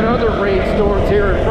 got other rainstorms here in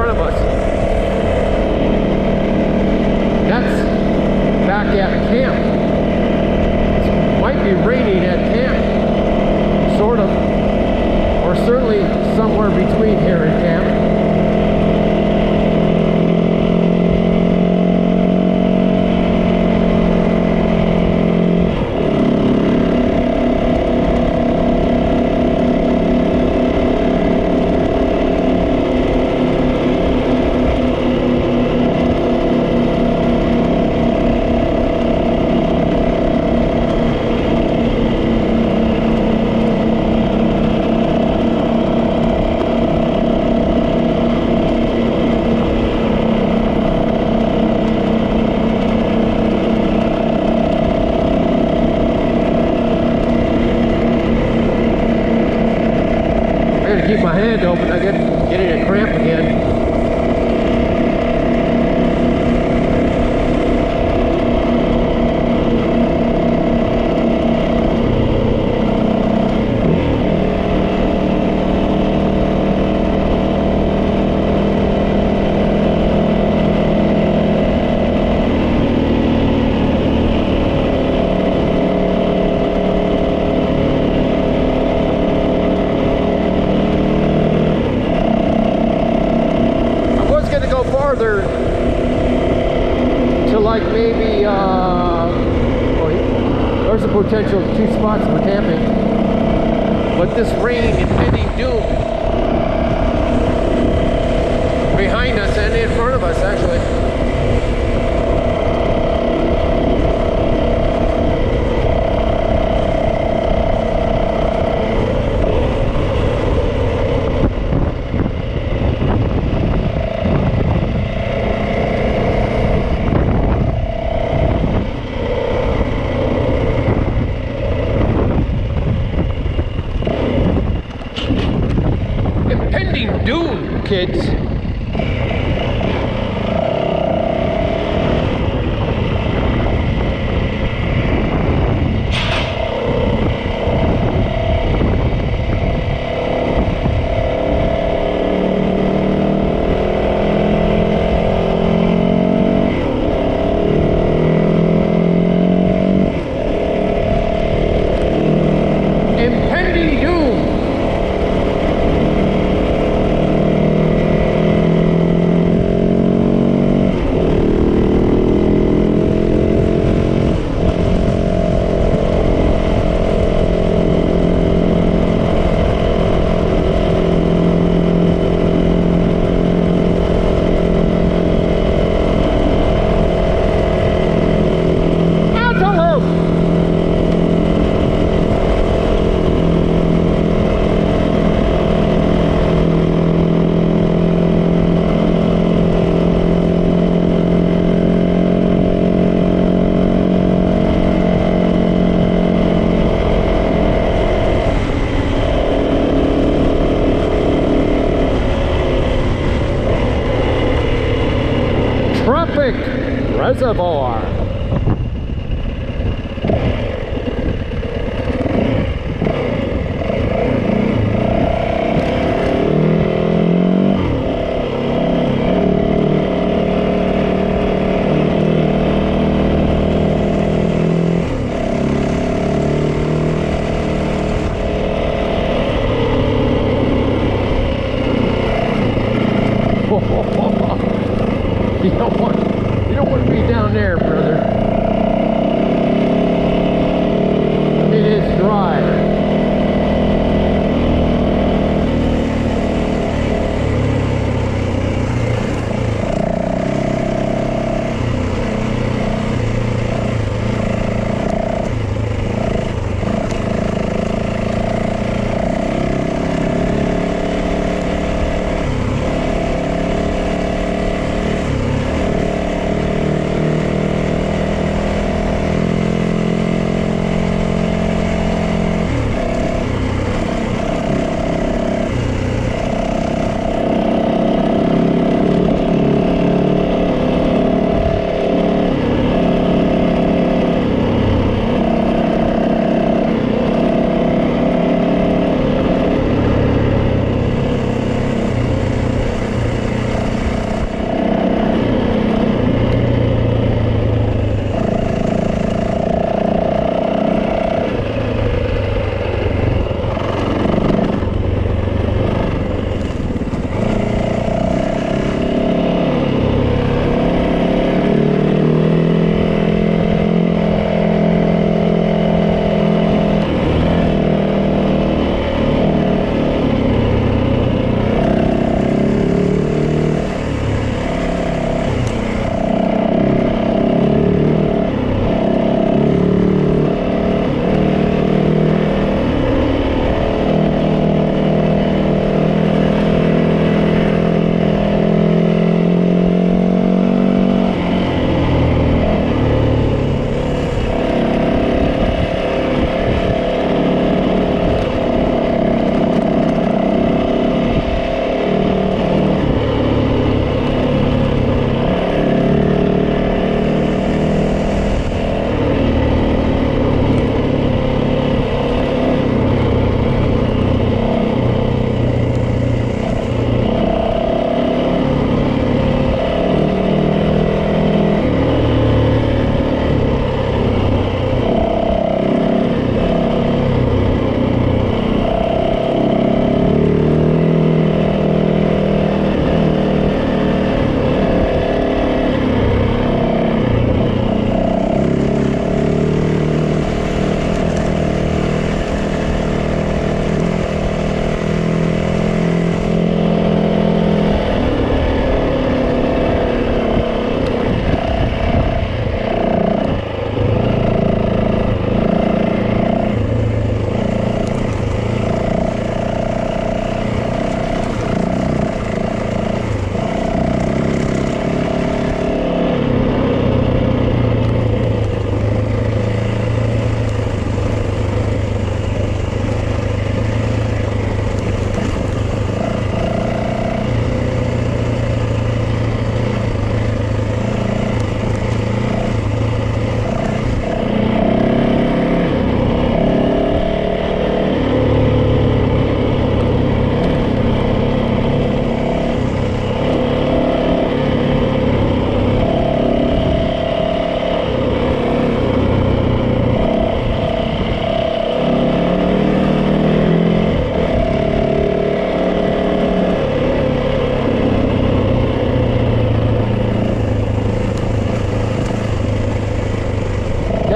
keep my hand open. I get getting a cramp again. Farther to like maybe uh, there's a potential two spots for camping, but this rain and pending doom Reservoir. You don't want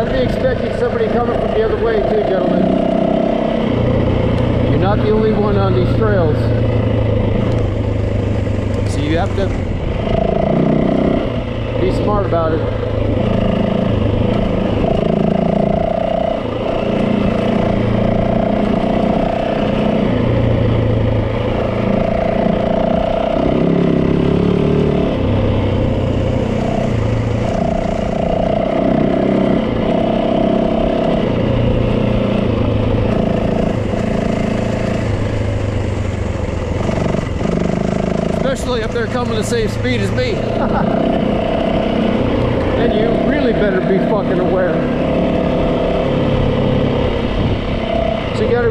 Never be expecting somebody coming from the other way too, gentlemen. You're not the only one on these trails. So you have to be smart about it. Especially if they're coming the same speed as me. and you really better be fucking aware. So you gotta